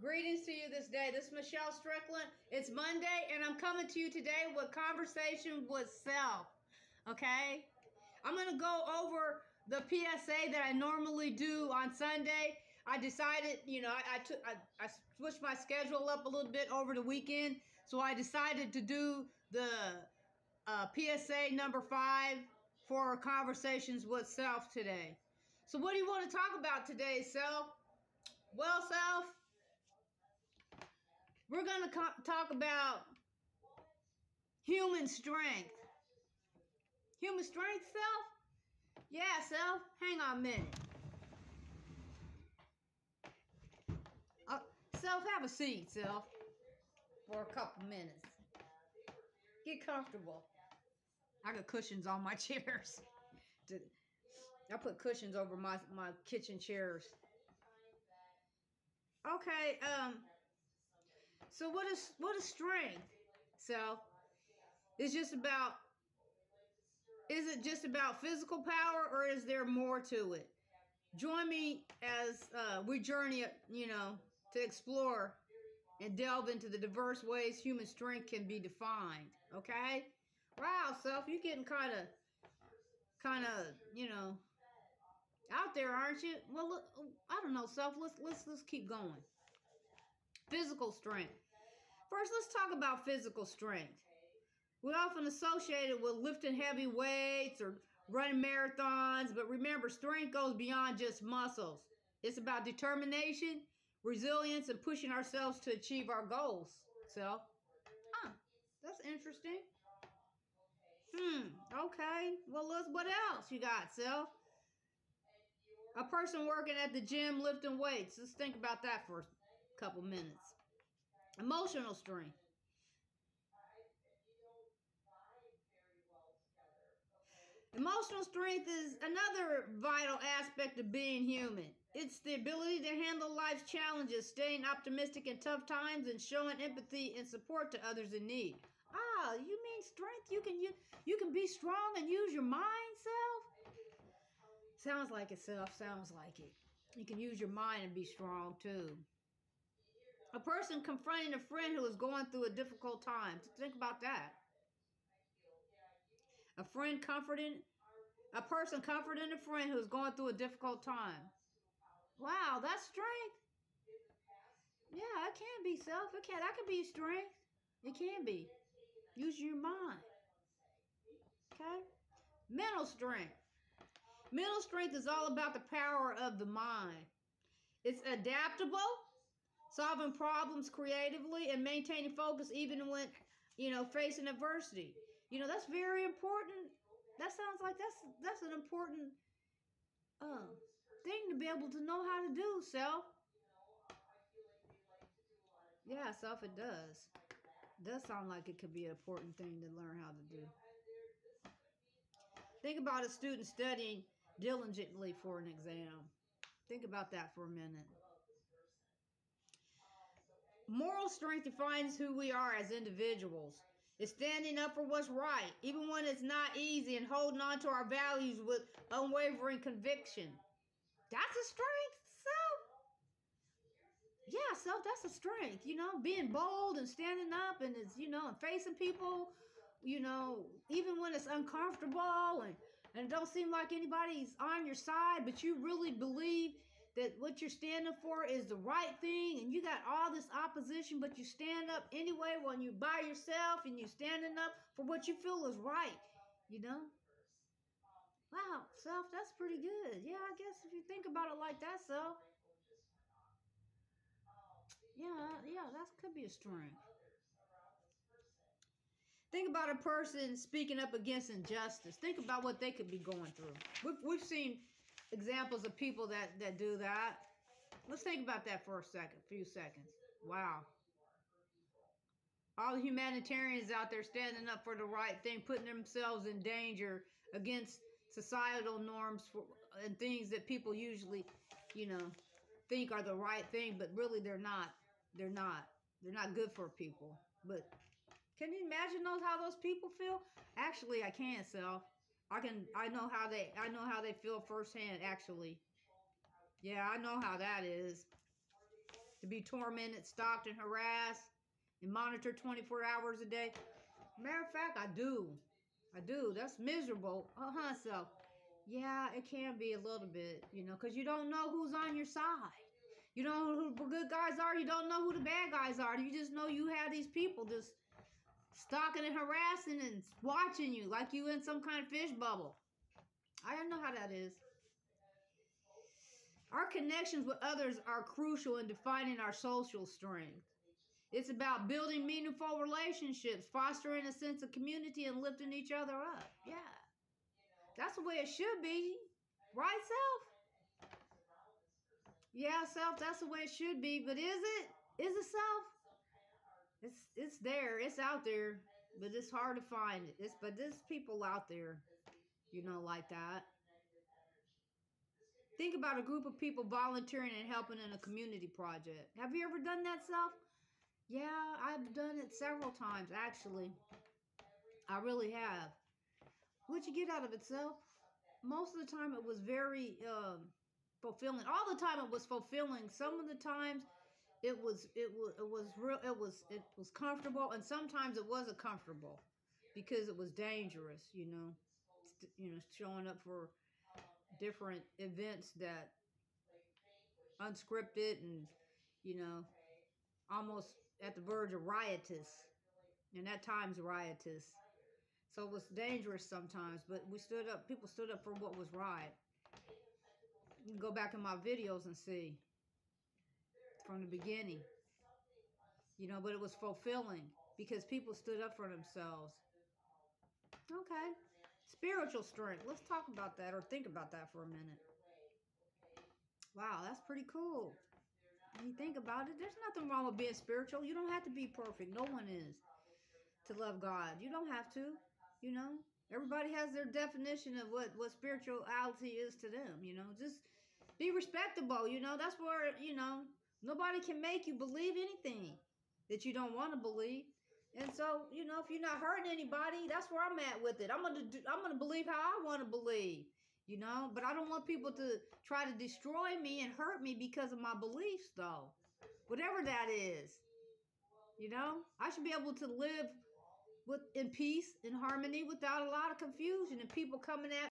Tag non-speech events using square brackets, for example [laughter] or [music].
Greetings to you this day. This is Michelle Strickland. It's Monday, and I'm coming to you today with Conversation with Self. Okay? I'm going to go over the PSA that I normally do on Sunday. I decided, you know, I, I took I, I switched my schedule up a little bit over the weekend, so I decided to do the uh, PSA number five for Conversations with Self today. So, what do you want to talk about today, Self? Well, Self, we're going to talk about human strength. Human strength, self? Yeah, self. Hang on a minute. Uh, self, have a seat, self, for a couple minutes. Get comfortable. I got cushions on my [laughs] chairs. I put cushions over my my kitchen chairs. Okay, um, so what is what is strength? So it's just about is it just about physical power or is there more to it? Join me as uh, we journey, you know, to explore and delve into the diverse ways human strength can be defined. Okay? Wow, self, you're getting kind of, kind of, you know, out there, aren't you? Well, look, I don't know, self. Let's let's let's keep going. Physical strength. First, let's talk about physical strength. We often associate it with lifting heavy weights or running marathons, but remember, strength goes beyond just muscles. It's about determination, resilience, and pushing ourselves to achieve our goals. So, huh, that's interesting. Hmm, okay. Well, let's, what else you got, Self? A person working at the gym lifting weights. Let's think about that for couple minutes. Emotional strength. Emotional strength is another vital aspect of being human. It's the ability to handle life's challenges, staying optimistic in tough times, and showing empathy and support to others in need. Ah, you mean strength? You can you you can be strong and use your mind, self. Sounds like itself. Sounds like it. You can use your mind and be strong too. A person confronting a friend who is going through a difficult time. Think about that. A friend comforting, a person comforting a friend who is going through a difficult time. Wow, that's strength. Yeah, it can be self. It can. That can be strength. It can be. Use your mind. Okay. Mental strength. Mental strength is all about the power of the mind. It's adaptable solving problems creatively and maintaining focus even when you know facing adversity. You know that's very important. That sounds like that's that's an important uh, thing to be able to know how to do self yeah self it does it does sound like it could be an important thing to learn how to do. Think about a student studying diligently for an exam. Think about that for a minute Moral strength defines who we are as individuals. It's standing up for what's right, even when it's not easy, and holding on to our values with unwavering conviction. That's a strength, self. Yeah, self, that's a strength. You know, being bold and standing up and it's, you know, and facing people, you know, even when it's uncomfortable and, and it don't seem like anybody's on your side, but you really believe that what you're standing for is the right thing and you got all this opposition but you stand up anyway when you're by yourself and you're standing up for what you feel is right you know wow self that's pretty good yeah i guess if you think about it like that self yeah yeah that could be a strength Think about a person speaking up against injustice. Think about what they could be going through. We've, we've seen examples of people that that do that. Let's think about that for a second, few seconds. Wow. All the humanitarians out there standing up for the right thing, putting themselves in danger against societal norms for, and things that people usually, you know, think are the right thing, but really they're not. They're not. They're not good for people. But can you imagine those how those people feel? Actually, I can't, self. I can I know how they I know how they feel firsthand actually. Yeah, I know how that is. To be tormented, stalked, and harassed and monitored 24 hours a day? Matter of fact, I do. I do. That's miserable. Uh huh. So, yeah, it can be a little bit, you know, because you don't know who's on your side. You don't know who the good guys are. You don't know who the bad guys are. You just know you have these people just stalking and harassing and watching you like you in some kind of fish bubble. I don't know how that is. Our connections with others are crucial in defining our social strength. It's about building meaningful relationships, fostering a sense of community, and lifting each other up. Yeah. That's the way it should be. Right, self? Yeah, self, that's the way it should be. But is it? Is it self? It's it's there. It's out there. But it's hard to find it. It's but there's people out there, you know, like that. Think about a group of people volunteering and helping in a community project. Have you ever done that self? Yeah, I've done it several times, actually. I really have. What'd you get out of it, self? Most of the time, it was very um, fulfilling. All the time, it was fulfilling. Some of the times, it was it was it was real. It was it was comfortable, and sometimes it wasn't comfortable because it was dangerous. You know, you know, showing up for different events that unscripted and you know almost at the verge of riotous, and at times riotous. So it was dangerous sometimes, but we stood up, people stood up for what was right. You can go back in my videos and see from the beginning. You know, but it was fulfilling because people stood up for themselves. Okay. Spiritual strength. Let's talk about that or think about that for a minute. Wow, that's pretty cool you think about it, there's nothing wrong with being spiritual. You don't have to be perfect. No one is to love God. You don't have to, you know. Everybody has their definition of what, what spirituality is to them, you know. Just be respectable, you know. That's where, you know, nobody can make you believe anything that you don't want to believe. And so, you know, if you're not hurting anybody, that's where I'm at with it. I'm gonna do, I'm gonna believe how I want to believe you know but i don't want people to try to destroy me and hurt me because of my beliefs though whatever that is you know i should be able to live with in peace and harmony without a lot of confusion and people coming at